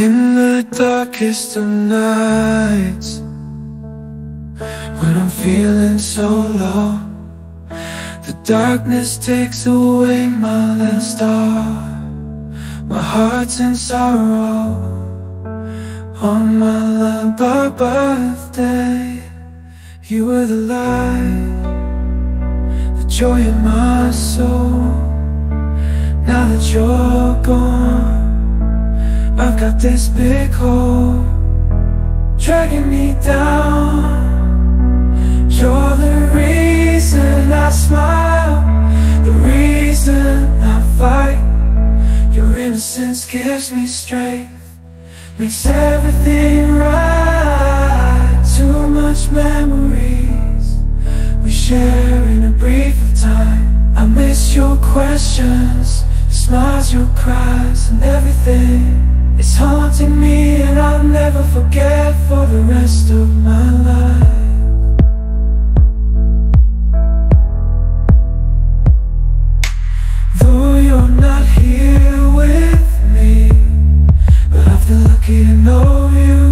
In the darkest of nights When I'm feeling so low The darkness takes away my last star. My heart's in sorrow On my love birthday You were the light The joy in my soul. Now that you're gone I've got this big hole Dragging me down. You're the reason I smile The reason I fight. Your innocence gives me strength Makes everything right. Too much memories We share in a brief of time. I miss your questions smiles, your cries and everything it's haunting me and I'll never forget for the rest of my life. Though you're not here with me But I feel lucky to know you